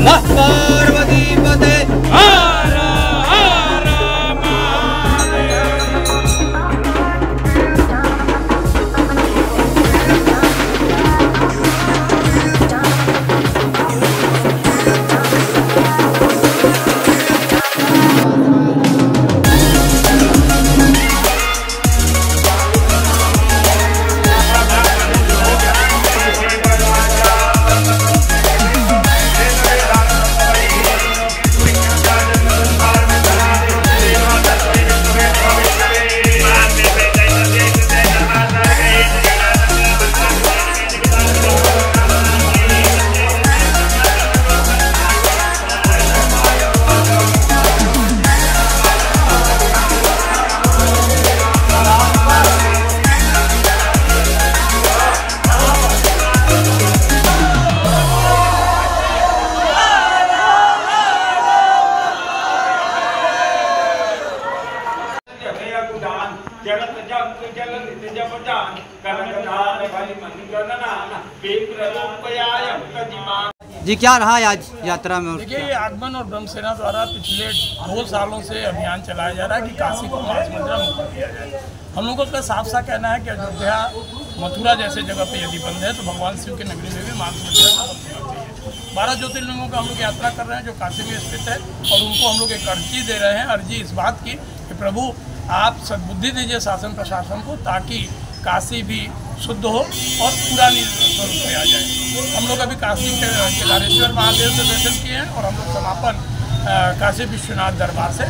máscara जगत जग जलत जपदान कनकदान बलि मन गणनान विप्रलोकयाय कदिमान जी क्या रहा है आज यात्रा में देखिए ये आगमन और ब्रह्म सेना द्वारा पिछले दो सालों से अभियान चलाया जा रहा है कि काशी को मांस मंदिर मुक्त किया जाए। हम लोगों का साफ़ साफ़ कहना है कि अयोध्या मथुरा जैसे जगह पे यदि बंद है तो भगवान शिव की नगरी में भी मास मंदिर मुक्त होना चाहिए। बारह ज्योतिर्लिंगों का हम लोग यात्रा कर रहे हैं जो काशी में स्थित है और उनको हम लोग एक अर्जी दे रहे हैं अर्जी इस बात की कि प्रभु आप सदबुद्धि दीजिए शासन प्रशासन को ताकि काशी भी शुद्ध हो और पूरा स्वरूप में आ जाए। हम लोग अभी काशी के केदारेश्वर महादेव से दर्शन किए हैं और हम लोग समापन काशी विश्वनाथ दरबार से